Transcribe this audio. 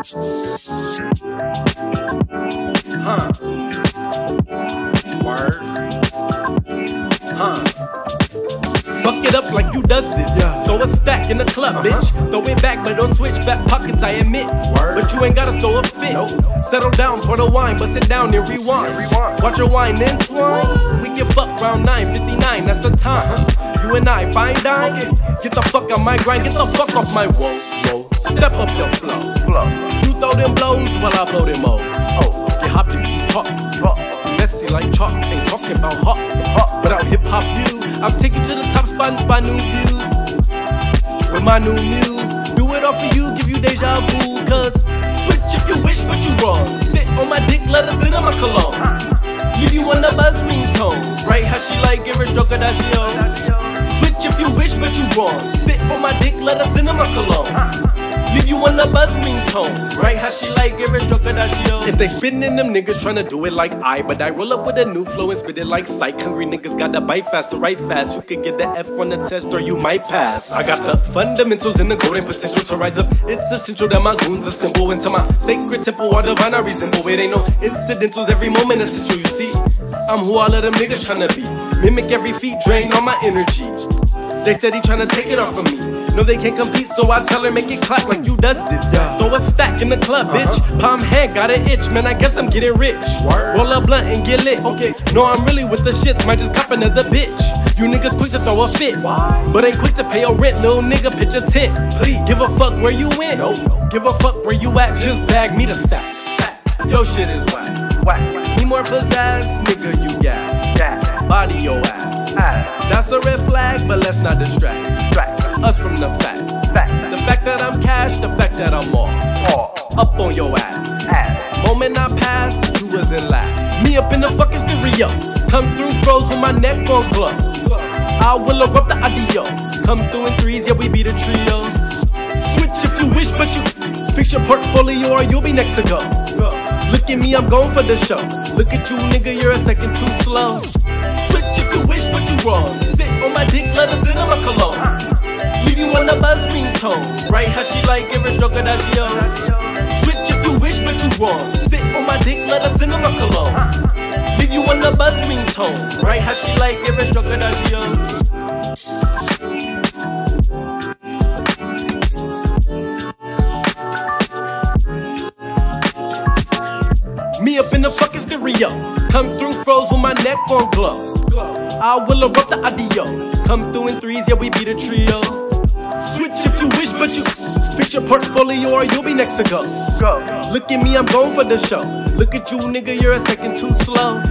Huh. Word. Huh. Fuck it up like you does this. Yeah. Throw a stack in the club, Uh-huh. bitch. Throw it back, but don't switch. Fat pockets, I admit. Word. But you ain't gotta throw a fit. Nope. Settle down, pour the wine, but sit down and rewind. Rewind. Watch your wine entwine. We can fuck round 9:59, that's the time. You and I fine dine. Okay. Get the fuck on my grind, get the fuck off my whoa, whoa. Step up the flow. Flow. Blows while I blow them O's. Oh. Get hopped if you talk. Fuck. Messy like chalk, ain't talking about hot. Hot. Without hip hop you, I'll take you to the top spot and spot new views. With my new muse, do it all for you, give you deja vu. Cause switch if you wish, but you wrong. Sit on my dick, let her sit on my cologne. Leave you on the buzz ringtone. Right how she like, give her stroke own. Switch if you wish, but you wrong. Sit on my dick, let her sit on my cologne. Leave you on the buzz tone. Right how she like, give her stroke that she own. If they spittin' in them niggas tryna do it like I, but I roll up with a new flow and spit it like psych. Hungry niggas gotta bite fast to write fast. You could get the F on the test or you might pass. I got the fundamentals and the golden potential to rise up. It's essential that my goons assemble into my sacred temple. All divine I resemble. It ain't no incidentals. Every moment essential. You see, I'm who all of them niggas tryna be. Mimic every feat, drain all my energy. They steady tryna take it off of me. No, they can't compete, so I tell her make it clap like you does this. Yeah. Throw a stack in the club, uh-huh. bitch. Palm head got an itch, man. I guess I'm getting rich. Word. Roll a blunt and get lit. Okay. No, I'm really with the shits, might just cop another bitch. You niggas quick to throw a fit, Why? but ain't quick to pay your rent, little nigga. Pitch a tent. Please. Give a fuck where you went. No. Give a fuck where you at. Just bag me the stacks. Yo, shit is whack. Whack. Need more pizzazz, nigga. You. Body your ass. Ass. That's a red flag, but let's not distract Track. us from the fact. Fact. The fact that I'm cash, the fact that I'm off. All. Up on your ass. Ass. Moment I passed, you was in last. Me up in the fucking stereo. Come through froze with my neck on glow. I will erupt the audio. Come through in threes, yeah, we be the trio. Switch if you wish, but you fix your portfolio or you'll be next to go. Look at me, I'm going for the show. Look at you, nigga, you're a second too slow. Switch if you wish, but you wrong. Sit on my dick, let her sit my cologne. Leave you on the buzz tone. Right how she like, her stroke of that she own. Switch if you wish, but you wrong. Sit on my dick, let her sit my cologne. Leave you on the buzz tone. Right how she like, her stroke of that she own. Me up in the fucking stereo. Come through froze with my neck on glow. I will erupt the audio. Come through in threes, yeah, we be the trio. Switch if you wish, but you fix your portfolio or you'll be next to go. Go. Look at me, I'm going for the show. Look at you, nigga, you're a second too slow.